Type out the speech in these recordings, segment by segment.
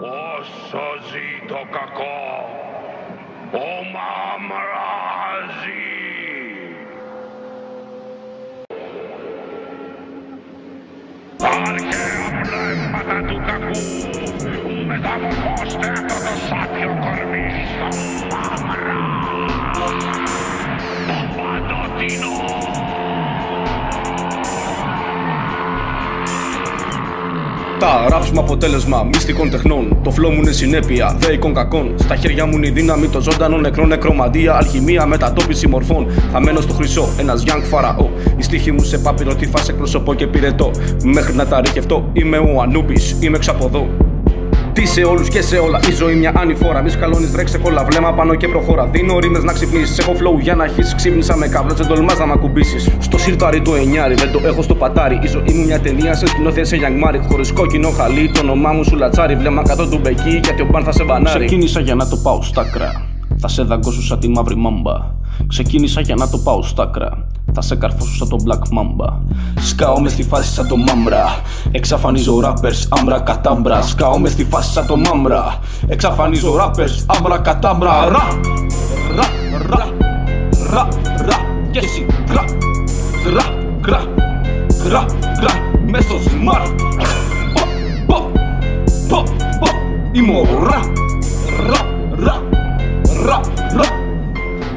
Όσο ζει το κακό, ο Μαμράζει. Αρχαία πνεύματα του κακού, μεταμορφώστε αυτό το σάπιο κορμί Τα raps μου αποτέλεσμα μυστικών τεχνών. Το flow μου είναι συνέπεια δεϊκών κακών. Στα χέρια μου είναι η δύναμη των ζωντανών νεκρών. Νεκρομαντία, αλχημία, μετατόπιση μορφών. Θα μένω στο χρυσό, ένας young φαραώ. Η στίχη μου σε πάπυρο, τι φάση εκπροσωπώ και πυρετό. Μέχρι να τα ρηχευτώ, είμαι ο Ανούπης, είμαι ξαποδό. Τι σε όλους και σε όλα, η ζωή μια ανηφόρα. Μη σκαλώνεις, βρέξε κόλλα, βλέμμα πάνω και προχώρα. Δίνω ρήμες να ξυπνήσεις. Έχω flow για να έχει. Ξύπνησα με κάβλα, δεν τολμάς να μ' ακουμπήσεις. Στο σιρτάρι το εννιάρι, δεν το έχω στο πατάρι. Η ζωή μου μια ταινία σε σκηνοθέα σε Μάρι. Χωρίς κόκκινο χαλί, το όνομά μου σου λατσάρι. Βλέμμα κάτω του μπεκί, γιατί ο μπαν θα σε μπανάρει. Ξεκίνησα για να το πάω στα κρά. Θα σε δαγκώσω σαν τη μαύρη μάμπα. Ξεκίνησα για να το πάω στα κρά. Θα σε καρφώσω σαν τον Black Mamba. Σκάω μες στη φάση σαν το μάμρα. Εξαφανίζω rappers, άμπρα κατάμπρα. Σκάω μες στη φάση σαν το μάμρα. Εξαφανίζω rappers, άμπρα κατάμπρα. Ρα, ρα, ρα, ρα, ρα. Και εσύ, ρα, ρα, ρα, ρα, ρα. Μες στο σμαρ. Πο, πο, πο, πο. Είμαι ο ρα,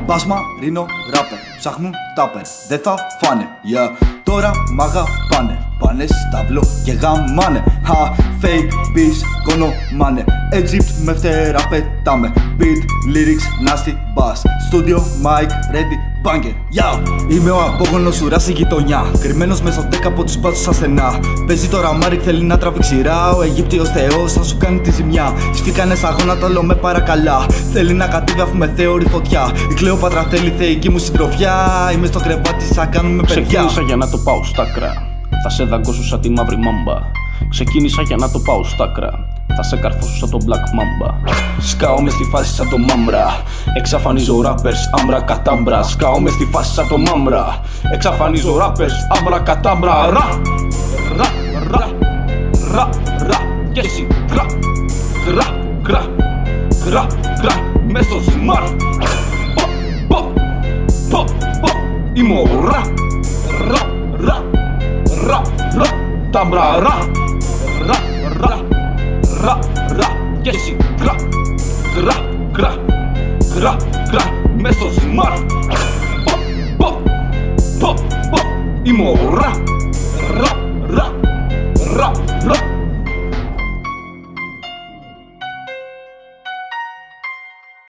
Πάσμα, ρίνο, ράπερ. Ψάχνουν τάπερ, δεν θα φάνε. Yeah. Τώρα μ' αγαπάνε. Πάνε σταυλό και γαμάνε. Χα, fake beats, κονομάνε. Egypt με φτερά πετάμε. Beat, lyrics, nasty bass. Studio, mic, ready, banger. Yeah. Είμαι ο απόγονος ουρά στη γειτονιά. Κρυμμένος μέσα στο τέκα από τους μπάτσου ασθενά. Παίζει τώρα Μάρικ, θέλει να τραβήξει ρά. Ο Αιγύπτιος Θεός θα σου κάνει τη ζημιά. Σφίγανε αγώνα, το λέω με παρακαλά. Θέλει να κατέβει αφού με θεωρεί φωτιά. Η Κλεόπατρα θέλει θεϊκή μου συντροφιά. Είμαι στο κρεβάτι, σαν κάνουμε παιδιά. Ξεκίνησα για να το πάω στα κρά. Θα σε δαγκώσω σαν τη μαύρη μάμπα. Ξεκίνησα για να το πάω στα κρά. Θα σε καρφώσω σαν τον Black Mamba. Σκάω με στη φάση σαν το μάμρα. Εξαφανίζω rappers, άμπρα κατάμπρα. Σκάω με στη φάση σαν το μάμρα. Εξαφανίζω rappers, άμπρα κατάμπρα. Ρα, ρα, ρα, ρα, ρα. Και εσύ, ρα, ρα, ρα, ρα, ρα. Μες στο σμαρ. Πο, πο, πο, πο. Είμαι ο ρα, ρα, ρα, ρα, ρα. Τάμπρα, ρα, ρα, Yes, she grab, grab, grab, grab, grab, message smart. Pop, pop, pop, pop, imo rap, rap, rap, rap, rap.